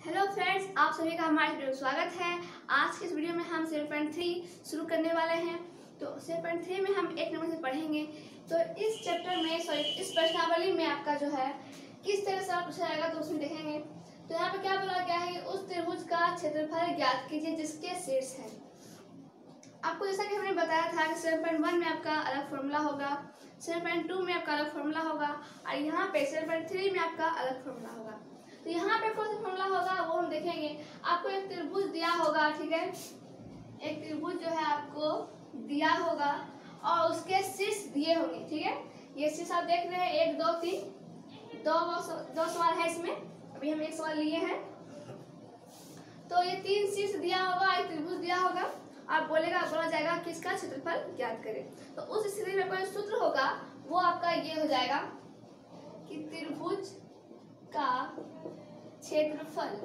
Hello friends आप सभी का हमारे वीडियो में स्वागत है। आज के इस वीडियो में हम सेवन पॉइंट थ्री शुरू करने वाले हैं। तो सेवन पॉइंट थ्री में हम एक नंबर से पढ़ेंगे। तो इस चैप्टर में सॉरी इस प्रश्नावली में आपका जो है, किस तरह से पूछा जाएगा तो उसमें देखेंगे। तो यहाँ पे क्या बोला गया है उस त्रिभुज का क्षेत्रफल ज्ञात कीजिए जिसके शीर्ष है। आपको जैसा कि हमने बताया था कि सेवन पॉइंट वन में आपका अलग फॉर्मूला होगा सेवन पॉइंट टू में आपका अलग फॉर्मूला होगा, और यहाँ पे सेवन पॉइंट थ्री में आपका अलग फॉर्मूला होगा। तो यहाँ पे कौन सा फॉर्मूला होगा, वो हम देखेंगे। आपको एक त्रिभुज दिया होगा, ठीक है? एक त्रिभुज जो है आपको दिया होगा, और उसके शीर्ष दिए होंगे, ठीक है? ये शीर्ष आप देख रहे हैं, एक, दो, तीन। दो दो सवाल है इसमें। अभी हम एक सवाल लिए हैं। तो ये तीन शीर्ष दिया होगा, एक त्रिभुज दिया होगा। आप बोलेगा, बोला जाएगा कि इसका क्षेत्रफल ज्ञात करें। तो उस स्थिति में कोई सूत्र होगा, वो आपका ये हो जाएगा कि त्रिभुज का क्षेत्रफल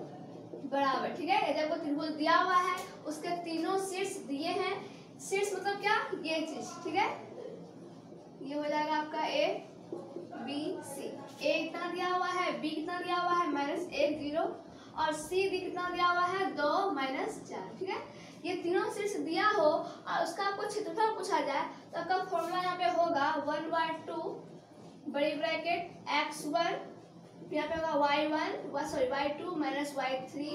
बराबर, ठीक है? जब वो त्रिभुज दिया हुआ है, उसके तीनों शीर्ष दिए हैं। शीर्ष मतलब क्या? ये चीज़, ठीक है? ये हो जाएगा आपका ए बी सी ए कितना दिया हुआ है? बी कितना दिया हुआ है? माइनस एक ज़ीरो और सी डी कितना दिया हुआ है? दो माइनस चार, ठीक है? ये तीनों शीर्ष दिया हो और उसका आपको क्षेत्रफल पूछा जाए तो आपका फॉर्मूला यहाँ पे होगा वन बाय टू बड़ी ब्रैकेट एक्स वन यहाँ पे होगा y one sorry y two minus y three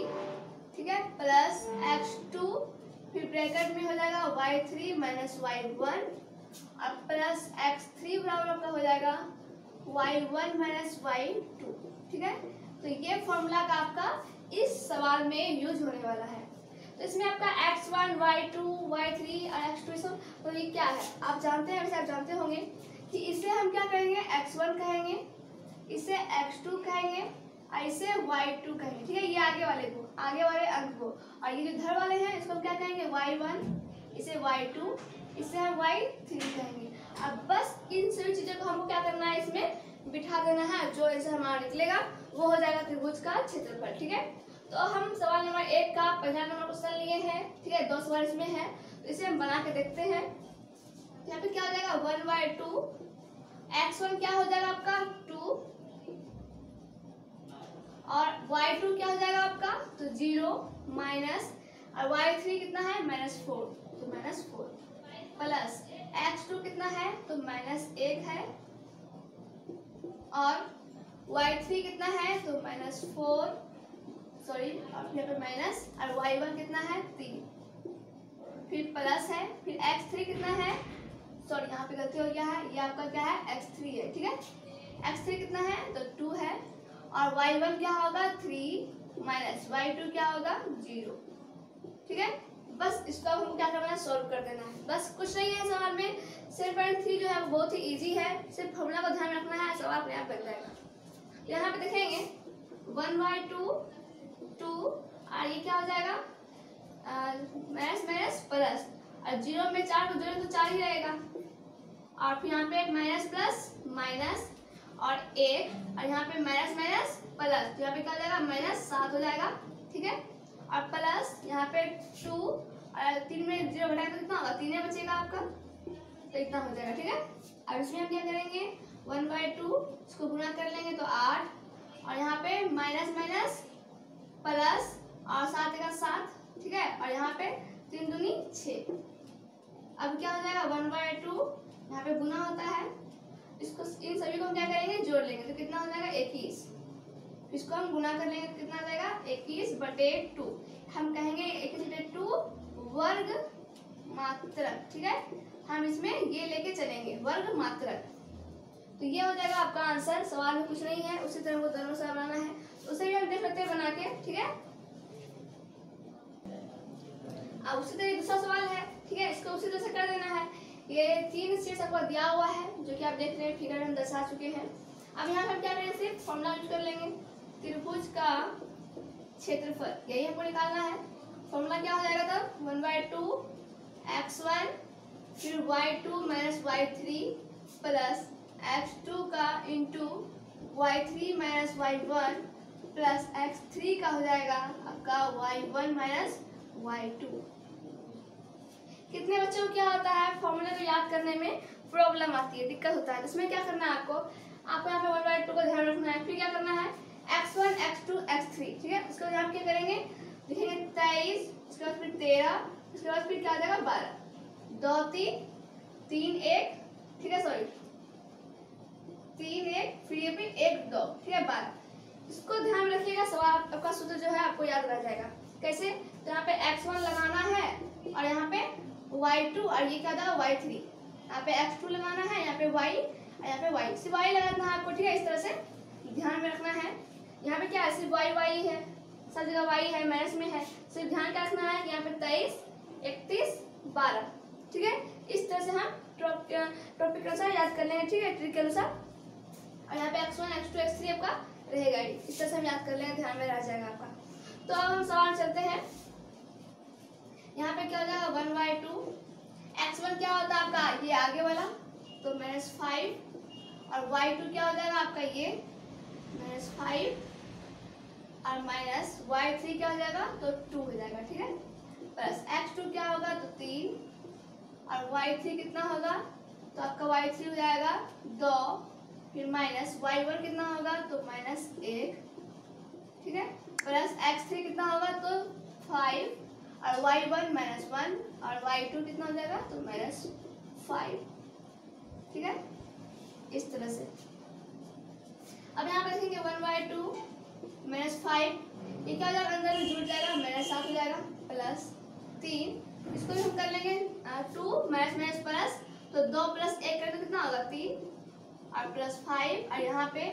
ठीक है? प्लस एक्स टू फिर ब्रैकेट में हो जाएगा y three minus y one और प्लस एक्स थ्री बराबर आपका हो जाएगा y one minus y two ठीक है? तो ये फॉर्मूला का आपका इस सवाल में यूज़ होने वाला है। तो इसमें आपका x one y two y three और एक्स टू सब तो ये क्या है? आप जानते हैं, वैसे आप जानते होंगे कि इसे हम क्या कहेंगे? एक्स वन कहेंगे। इसे x2 कहेंगे और इसे y2 कहेंगे। ठीक है, ये आगे वाले को, आगे वाले अंक को। और ये जो इधर वाले हैं, इसको हम क्या कहेंगे? Y1 इसे y2 इसे हम y3 कहेंगे। अब बस इन सभी चीज़ों को हमको क्या करना है इसमें? बिठा देना है, जो ऐसे हमारा निकलेगा, वो हो जाएगा त्रिभुज का क्षेत्रफल, ठीक है? तो हम सवाल नंबर एक का पहला नंबर क्वेश्चन लिए हैं, ठीक है? दो सवाल इसमें है तो इसे हम बना के देखते हैं। यहाँ पे क्या हो जाएगा? One by two x one क्या हो जाएगा आपका? टू और y2 क्या हो जाएगा आपका? तो ज़ीरो माइनस और y3 कितना है? माइनस फोर तो माइनस फोर प्लस x2 कितना है? तो माइनस एक है। और y3 कितना है? तो माइनस फोर सॉरी यहाँ पे माइनस और y1 कितना है? तीन फिर प्लस है, फिर x3 कितना है? सॉरी यहाँ पे गलती हो गया है, ये आपका क्या है? x3 है, ठीक है? x3 कितना है? तो टू है। और वाई वन क्या होगा? थ्री माइनस वाई टू क्या होगा? ज़ीरो ठीक है? बस इसको हमको क्या करना है? सॉल्व कर देना है। बस कुछ नहीं है सवाल में। सिर्फ़ पॉइंट थ्री जो है वो बहुत ही इजी है। सिर्फ़ फॉर्मूला को ध्यान रखना है। सवाल अपने आप बन जाएगा। यहाँ पे देखेंगे। वन बाई टू टू और ये क्या हो जाएगा? माइनस माइनस प्लस और ज़ीरो में चार को जोड़े तो चार ही रहेगा। और फिर यहाँ पे माइनस प्लस माइनस और एक, और यहाँ पे माइनस माइनस प्लस यहाँ पे क्या हो जाएगा? माइनस सात हो जाएगा, ठीक है? और प्लस यहाँ पे टू और तीन में ज़ीरो घटाएँगे तो कितना होगा? तीन बचेगा आपका तो इतना हो जाएगा, ठीक है? अब इसमें हम क्या करेंगे? वन बाई टू इसको गुना कर लेंगे तो आठ, और यहाँ पे माइनस माइनस प्लस और सात का सात, ठीक है? और यहाँ पे तीन दूनी छ। अब क्या हो जाएगा? वन बाई टू यहाँ पे गुना होता है। इसको इन सभी को हम क्या करेंगे? जोड़ लेंगे। तो कितना हो जाएगा? इक्कीस। इसको हम गुना कर लेंगे। तो कितना आ जाएगा? इक्कीस बटे टू। हम कहेंगे इक्कीस बटे टू वर्ग मात्रक, ठीक है? हम इसमें ये लेके चलेंगे, वर्ग मात्रक। तो ये हो जाएगा आपका आंसर। सवाल में कुछ नहीं है। उसी तरह वो दोनों सवाल बनाना है। तो उसे भी हम देख सकते हैं बना के, ठीक है? अब उसी तरह दूसरा सवाल है, ठीक है? इसको उसी तरह से कर देना है। ये तीन शीर्ष आपको दिया हुआ है, जो कि आप देख रहे हैं फिगर हम दर्शा चुके हैं। अब यहाँ पर क्या करेंगे सिर्फ़ फॉर्मूला यूज़ कर लेंगे। त्रिभुज का क्षेत्रफल, यही हमको निकालना है। फॉर्मूला क्या हो जाएगा तब? One by two x one फिर y two minus y three plus x two का into y three minus y one plus x three का हो जाएगा आपका y one minus y two कितने बच्चों को क्या होता है फॉर्मूले को याद करने में प्रॉब्लम आती है, दिक्कत होता है। इसमें क्या करना है आपको? आपको यहाँ पे वन बाई टू का ध्यान रखना है। फिर क्या करना है? X one x two x three ठीक है? उसके बाद हम क्या करेंगे? लिखेंगे तेईस, उसके बाद फिर तेरह, उसके बाद फिर क्या आ जाएगा? बारह। दो, तीन तीन, एक, ठीक है सॉरी तीन, एक, फिर ये भी एक, दो, ठीक है, बारह। इसको ध्यान रखिएगा, सवाल आपका सूत्र जो है आपको याद रह जाएगा। कैसे? तो यहाँ पे एक्स वन लगाना है और यहाँ पे वाई टू और ये क्या था? वाई थ्री यहाँ पे एक्स टू लगाना है, यहाँ पे वाई और यहाँ पे वाई सिर्फ़ वाई लगाना है आपको, ठीक है? इस तरह से ध्यान में रखना है। यहाँ पे क्या है? सिर्फ़ वाई वाई है। सब जगह वाई है माइनस में है। सिर्फ़ ध्यान क्या रखना है? कि यहाँ पे तेईस, इकतीस, बारह, ठीक है? इस तरह से हम टॉपिक के अनुसार याद कर लेंगे ठीक है? ट्रिक के अनुसार। और यहाँ पे x one x two x three आपका रहेगा। इस तरह से हम याद कर लेंगे ध्यान में रह जाएगा आपका। तो अब हम सवाल चलते हैं। यहाँ पे क्या हो जाएगा? One by two x one क्या होता है आपका? ये आगे वाला। तो माइनस फाइव और वाई टू क्या हो जाएगा आपका? ये माइनस फाइव और माइनस वाई थ्री क्या हो जाएगा? तो टू हो जाएगा, ठीक है? प्लस एक्स टू क्या होगा? तो तीन. और वाई थ्री कितना होगा? तो आपका वाई थ्री हो जाएगा दो. फिर माइनस वाई वन कितना होगा? तो माइनस एक. ठीक है? प्लस एक्स थ्री कितना होगा? तो फाइव और वाई वन माइनस वन और वाई टू कितना हो जाएगा? तो माइनस फाइव ठीक है? इस तरह से। अब यहाँ पे देखेंगे one by two minus five ये क्या हो जाएगा? अंदर में जुड़ जाएगा माइनस सात हो जाएगा प्लस तीन। इसको भी हम कर लेंगे टू माइनस माइनस प्लस तो दो प्लस एक करके कितना होगा? तीन। और प्लस फाइव और यहाँ पे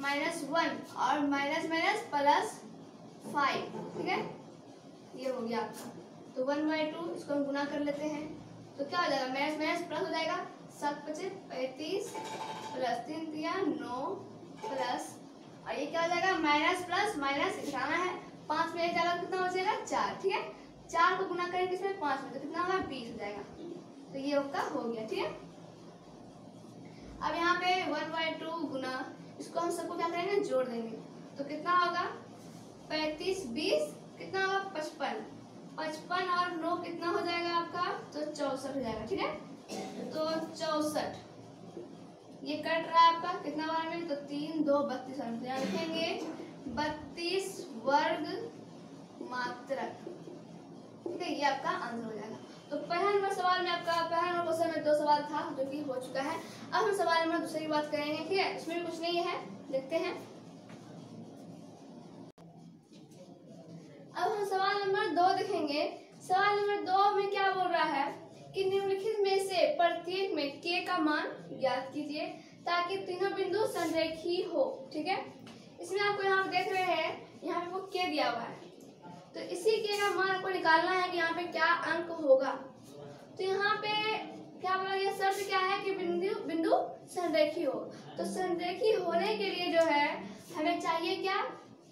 माइनस वन और माइनस माइनस प्लस फाइव ठीक है? ये हो गया आपका। तो वन बाई टू इसको हम गुना कर लेते हैं। तो क्या हो जाएगा? माइनस माइनस प्लस हो जाएगा। सात पचे पैंतीस प्लस तीन दिया नौ प्लस और ये क्या हो जाएगा? माइनस प्लस माइनस घटाना है। पाँच में एक जाएगा कितना हो जाएगा? चार, ठीक है? चार को गुना करेंगे इसमें पाँच में तो कितना होगा? बीस हो जाएगा। तो ये आपका हो गया, ठीक है? अब यहाँ पे वन बाई टू गुना इसको हम सबको क्या करेंगे? जोड़ देंगे। तो कितना होगा? पैंतीस, बीस कितना होगा? पचपन। पचपन और नौ कितना हो जाएगा आपका? तो चौसठ हो जाएगा, ठीक है? तो चौसठ। ये कट रहा है आपका कितना बार में? तो तीन, दो, बत्तीस। और यहाँ लिखेंगे, बत्तीस वर्ग मात्रक। ठीक है, ये आपका आंसर हो जाएगा। तो पहला नंबर सवाल में आपका, पहला नंबर क्वेश्चन में दो सवाल था, जो कि हो चुका है। अब हम सवाल नंबर दूसरे की बात करेंगे, ठीक है? इसमें भी कुछ नहीं है। देखते हैं अब हम सवाल नंबर दो देखेंगे। सवाल नंबर दो में क्या बोल रहा है? कि निम्नलिखित में से प्रत्येक में के का मान ज्ञात कीजिए, ताकि तीनों बिंदु संरेखी हो, ठीक है? इसमें आपको यहाँ देख रहे हैं, यहाँ पे वो के दिया हुआ है। तो इसी के का मान आपको निकालना है कि यहाँ पे क्या अंक होगा। तो यहाँ पे क्या बोला गया? शर्त क्या है कि बिंदु बिंदु संरेखी हो। तो संरेखी होने के लिए जो है, हमें चाहिए क्या?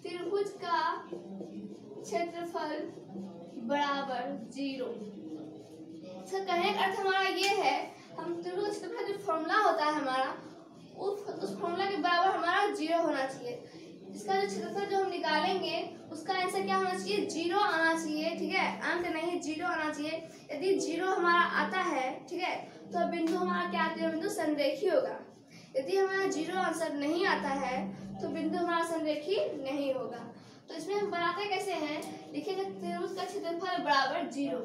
त्रिभुज का क्षेत्रफल बराबर ज़ीरो। इसका कहने का अर्थ हमारा ये है, हम त्रिभुज क्षेत्रफल जो फॉर्मूला होता है हमारा, उस उस फॉर्मूला के बराबर हमारा ज़ीरो होना चाहिए। इसका जो क्षेत्रफल जो हम निकालेंगे, उसका आंसर क्या होना चाहिए? ज़ीरो आना चाहिए, ठीक है? अंक नहीं, ज़ीरो आना चाहिए। यदि ज़ीरो हमारा आता है, ठीक है तो बिंदु हमारा क्या आती है? बिंदु संरेखी होगा। यदि हमारा ज़ीरो आंसर नहीं आता है तो बिंदु हमारा संरेखी नहीं होगा। तो इसमें हम बनाते कैसे हैं? लिखेंगे त्रिभुज का क्षेत्रफल बराबर ज़ीरो।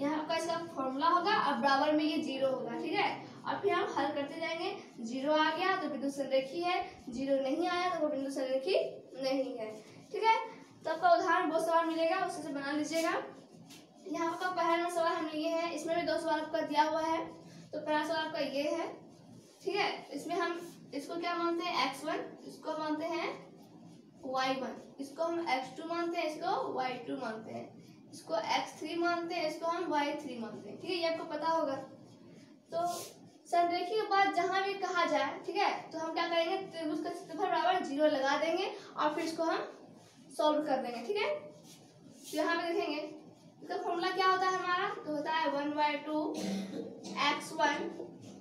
यहाँ आपका इसका फॉर्मूला होगा और बराबर में ये ज़ीरो होगा, ठीक है? और फिर हम हल करते जाएँगे। ज़ीरो आ गया तो बिंदु संरेखी है। ज़ीरो नहीं आया तो वो बिंदु संरेखी नहीं है, ठीक है? तो आपका उदाहरण बहुत सवाल मिलेगा उससे बना लीजिएगा। यहाँ आपका पहला सवाल हमें ये है, इसमें भी दो सवाल आपका दिया हुआ है। तो पहला सवाल आपका ये है, ठीक है? इसमें हम, इसको क्या मानते हैं? एक्स वन इसको मानते हैं वाई वन इसको हम एक्स टू मानते हैं, इसको वाई टू मानते हैं। इसको एक्स थ्री मानते हैं, इसको हम वाई थ्री मानते हैं। ठीक है, ये आपको पता होगा। तो संरेखी के बाद जहाँ भी कहा जाए, ठीक है? तो हम क्या करेंगे? त्रिभुज का क्षेत्रफल बराबर ज़ीरो लगा देंगे और फिर इसको हम सॉल्व कर देंगे, ठीक है? तो यहाँ पे देखेंगे। इसका फॉर्मूला क्या होता है हमारा? तो होता है one y two x one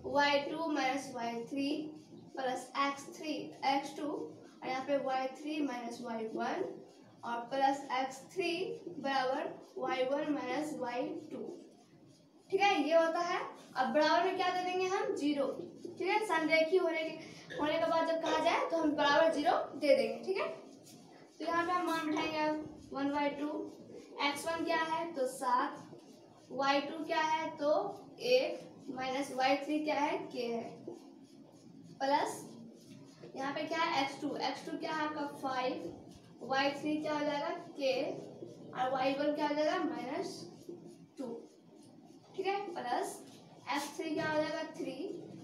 y two minus y three plus x three x two और यहाँ पे y three minus y one और प्लस एक्स थ्री बराबर y one minus y two ठीक है, ये होता है। अब बराबर में क्या दे देंगे हम? ज़ीरो ठीक है, संरेखी होने के होने के बाद जब कहा जाए तो हम बराबर ज़ीरो दे देंगे, ठीक है? तो यहाँ पे हम मान बिठाएँगे अब। One by two x one क्या है? तो सात। वाई टू क्या है? तो एक। माइनस वाई थ्री क्या है? के है। प्लस यहाँ पे क्या है? एक्स टू एक्स टू क्या है आपका? फाइव वाई थ्री क्या हो जाएगा? के और वाई वन क्या हो जाएगा? माइनस टू ठीक है? प्लस एक्स थ्री क्या हो जाएगा? थ्री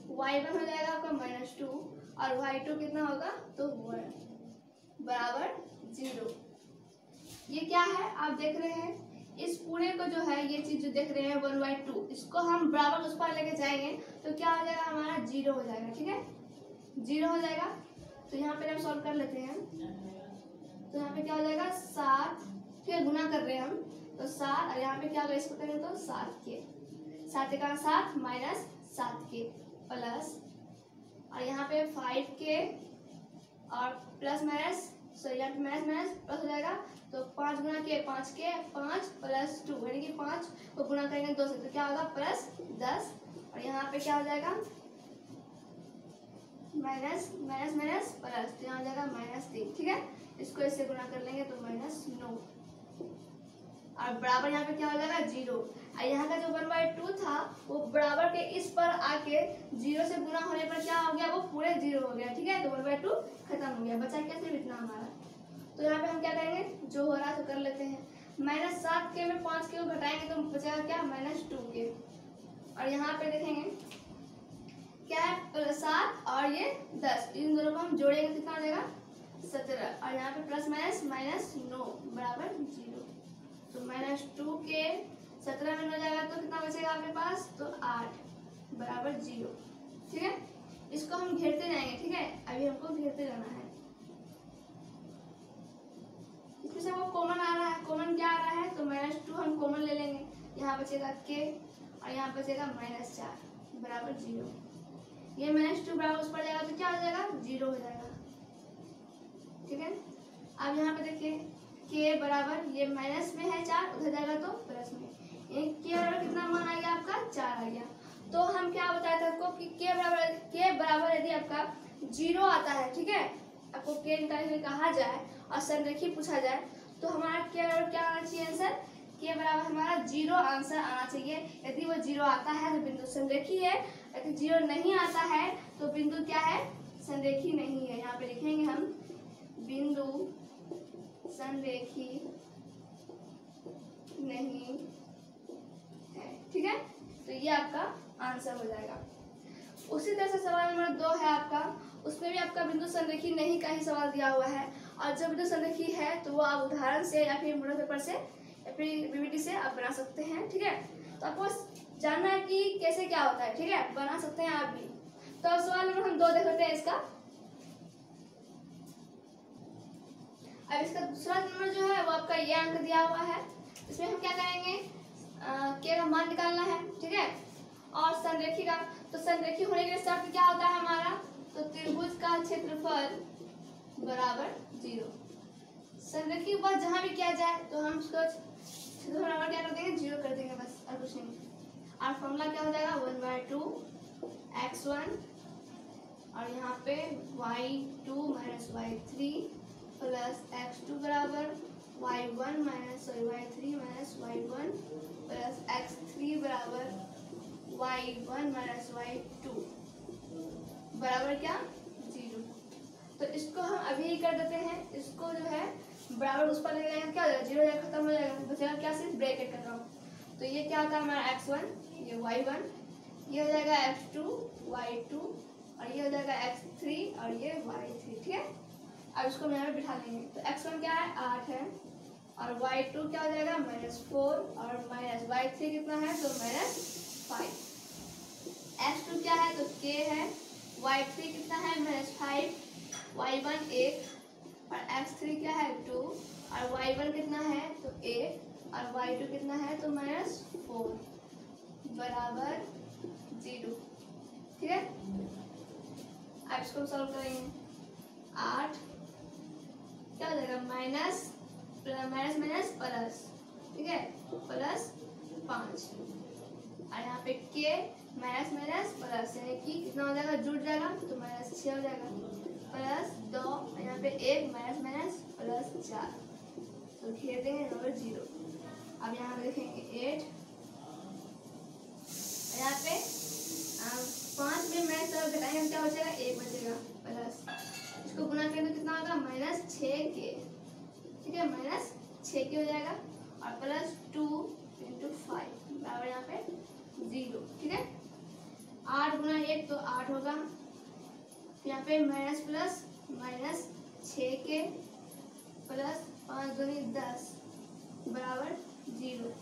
वाई वन हो जाएगा आपका माइनस टू और वाई टू कितना होगा? तो वन बराबर ज़ीरो ये क्या है? आप देख रहे हैं। इस पूरे को जो है, ये चीज़ जो देख रहे हैं वन बाई टू इसको हम बराबर उस पर लेके जाएँगे तो क्या हो जाएगा? हमारा ज़ीरो हो जाएगा, ठीक है? ज़ीरो हो जाएगा। तो यहाँ पे हम सॉल्व कर लेते हैं। तो यहाँ पे क्या हो जाएगा? सात। फिर गुना कर रहे हैं हम। तो सात, और यहाँ पे क्या होगा इसको करेंगे तो सात के। सात का सात माइनस सात के प्लस और यहाँ पे फाइव के और प्लस माइनस सॉरी यहाँ पे माइनस माइनस प्लस हो जाएगा। तो पाँच गुना के पाँच के पाँच प्लस टू यानी कि पाँच को गुना करेंगे दो से तो क्या होगा? प्लस दस। और यहाँ पे क्या हो जाएगा? माइनस माइनस माइनस, प्लस तो यहाँ जाएगा माइनस तीन, ठीक है? इसको इससे गुना कर लेंगे तो माइनस नौ। और बराबर यहाँ पे क्या हो जाएगा? ज़ीरो। और यहाँ का जो वन बाई टू था, वो बराबर के इस पर आके ज़ीरो से गुना होने पर क्या हो गया? वो पूरे ज़ीरो हो गया, ठीक है? तो वन बाई टू खत्म हो गया। बचा क्या सिर्फ़ इतना हमारा? तो यहाँ पे हम क्या करेंगे? जो हो रहा है तो कर लेते हैं। माइनस सात के में पाँच को घटाएँगे तो बचेगा क्या? माइनस टू के। और यहाँ पे देखेंगे क्या है? सात और ये दस। इन दोनों को हम जोड़ेंगे तो कितना हो जाएगा सत्रह। और यहाँ पे प्लस माइनस माइनस नौ बराबर ज़ीरो। तो माइनस टू के सत्रह में हो जाएगा तो कितना बचेगा आपके पास? तो आठ बराबर ज़ीरो। ठीक है? इसको हम घेरते जाएँगे, ठीक है? अभी हमको घेरते जाना है। इसमें से वो कॉमन आ रहा है। कॉमन क्या आ रहा है? तो माइनस टू हम कॉमन ले लेंगे। यहाँ बचेगा के और यहाँ बचेगा माइनस चार बराबर ज़ीरो। ये माइनस टू बराबर उस पर जाएगा तो क्या हो जाएगा? ज़ीरो हो जाएगा। ठीक है? अब यहाँ पे देखिए के बराबर, ये माइनस में है चार, उधर जाएगा तो प्लस में। के बराबर कितना मान आ गया आपका? चार आ गया। तो हम क्या बताए थे आपको कि के बराबर के बराबर यदि आपका ज़ीरो आता है, ठीक है? आपको के निकालने के कहा जाए और संरेखी पूछा जाए तो हमारा के बराबर क्या आना चाहिए आंसर के बराबर हमारा ज़ीरो आंसर आना चाहिए। यदि वो ज़ीरो आता है तो बिंदु संरेखी है यदि ज़ीरो नहीं आता है तो बिंदु क्या है? संरेखी नहीं है। यहाँ पे लिखेंगे हम बिंदु संरेखी नहीं है। ठीक है? तो ये आपका आंसर हो जाएगा। उसी तरह से सवाल नंबर दो है आपका। उसमें भी आपका बिंदु संरेखी नहीं का ही सवाल दिया हुआ है। और जब बिंदु संरेखी है तो वो आप उदाहरण से या फिर मॉडल पेपर से या फिर बीबीटी से आप बना सकते हैं। ठीक है? तो आपको जानना है कि कैसे क्या होता है, ठीक है? बना सकते हैं आप भी। तो सवाल नंबर हम दो देख लेते हैं इसका। अब इसका दूसरा नंबर जो है, वो आपका ये अंक दिया हुआ है। इसमें हम क्या करेंगे? के का मान निकालना है, ठीक है? और संरेखी का तो संरेखी होने के शर्त क्या होता है हमारा? तो त्रिभुज का क्षेत्रफल बराबर ज़ीरो। संरेखी के बाद जहाँ भी किया जाए तो हम उसको बराबर क्या कर देंगे? ज़ीरो कर देंगे बस, और कुछ नहीं। और फॉर्मूला क्या हो जाएगा? One by two x one और यहाँ पे y two minus y three plus x two बराबर y one minus sorry y three minus y one plus x three बराबर y one minus y two बराबर क्या? ज़ीरो तो इसको हम अभी ही कर देते हैं। इसको जो है बराबर उस पर ले जाएँगे, क्या हो जाएगा? ज़ीरो खत्म हो जाएगा। बचेगा क्या सिर्फ़ ब्रैकेट कर रहा हूँ। तो ये क्या होता है हमारा एक्स वन ये वाई वन ये हो जाएगा एक्स टू वाई टू और ये हो जाएगा एक्स थ्री और ये वाई थ्री ठीक है? अब इसको पे बिठा लेंगे। तो एक्स वन क्या है? आठ है। और वाई टू क्या हो जाएगा? माइनस फोर और माइनस वाई थ्री कितना है? तो माइनस फाइव एक्स टू क्या है? तो के है। वाई थ्री कितना है? माइनस फाइव वाई वन एक, और एक्स थ्री क्या है? टू और वाई वन कितना है? तो एक। और वाई टू कितना है तो माइनस फोर। बराबर ज़ीरो। ठीक है? अब इसको सॉल्व करेंगे। आठ। क्या हो जाएगा? Minus minus minus, plus. ठीक है? प्लस पाँच। और यहाँ पे के, माइनस माइनस, प्लस। यानी कि कितना हो जाएगा? जुड़ जाएगा। तो माइनस छः हो जाएगा। प्लस दो। यहाँ पे एक, माइनस माइनस, प्लस चार। तो घेर देंगे नंबर ज़ीरो। अब यहाँ पे लिखेंगे एट यहाँ पे पाँच में माइनस सब घटाएँगे क्या बचेगा एक बचेगा प्लस इसको गुना करें तो कितना होगा? माइनस छः के ठीक है माइनस छः के हो जाएगा, और प्लस टू इंटू फाइव बराबर यहाँ पे ज़ीरो ठीक है? आठ गुना एक तो आठ होगा। यहाँ पे माइनस प्लस माइनस छ के प्लस पाँच दूनी दस, बराबर ज़ीरो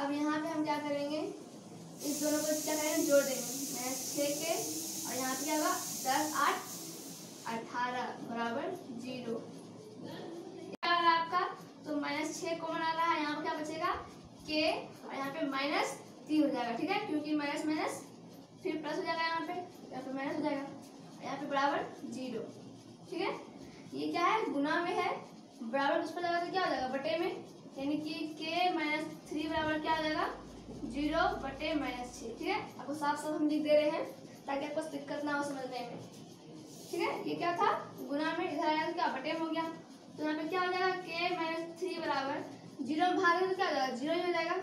अब यहाँ पे हम क्या करेंगे? इस दोनों को क्या करेंगे? जोड़ देंगे। माइनस छ के, और यहाँ पे क्या होगा? दस, आठ, अठारह, बराबर ज़ीरो। आपका? तो माइनस छः कॉमन आ रहा है। यहाँ पे क्या बचेगा? के और यहाँ पे माइनस तीन हो जाएगा, ठीक है? क्योंकि माइनस माइनस फिर प्लस हो जाएगा यहाँ पे। यहाँ पे माइनस हो जाएगा। और यहाँ पे बराबर ज़ीरो, ठीक है? ये क्या है? गुना में है। बराबर उस पर लगा तो क्या हो जाएगा? बटे में। यानी कि के माइनस थ्री बराबर क्या हो जाएगा? ज़ीरो बटे माइनस छः ठीक है? आपको साफ़ साफ़ हम लिख दे रहे हैं, ताकि आपको दिक्कत ना हो समझने में। ठीक है? ये क्या था? गुना में इधर आया तो क्या? बटे हो गया। तो यहाँ पे क्या हो जाएगा? के माइनस थ्री बराबर ज़ीरो भाग तो क्या हो जाएगा? ज़ीरो हो जाएगा।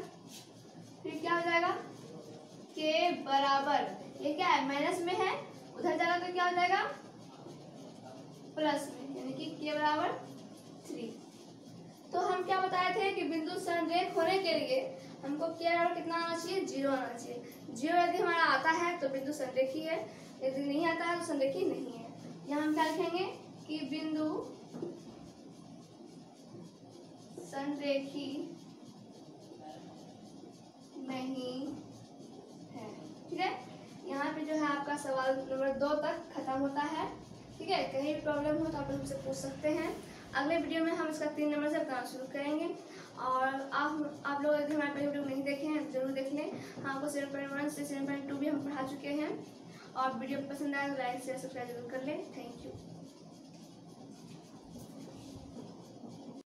फिर क्या हो जाएगा? के बराबर, ये क्या है? माइनस में है। उधर जाएगा तो क्या हो जाएगा? प्लस में, यानी कि के बराबर थ्री तो हम क्या बताए थे कि बिंदु संरेख होने के लिए हमको के बराबर कितना आना चाहिए? ज़ीरो आना चाहिए। ज़ीरो यदि हमारा आता है तो बिंदु संरेखी है। यदि नहीं आता है तो संरेखी नहीं है। यहाँ हम क्या लिखेंगे? कि बिंदु संरेखी नहीं है। ठीक है? यहाँ पे जो है आपका सवाल नंबर दो तक खत्म होता है। ठीक है? कहीं भी प्रॉब्लम हो तो आप हमसे पूछ सकते हैं। अगले वीडियो में हम इसका तीन नंबर से काम शुरू करेंगे। और आप आप लोग अगर हमारे पहले वीडियो नहीं देखे हैं, ज़रूर देख लें। हम आपको सेवन पॉइंट वन से सेवन पॉइंट टू भी हम पढ़ा चुके हैं। और वीडियो पसंद आए तो लाइक शेयर सब्सक्राइब ज़रूर कर लें। Thank you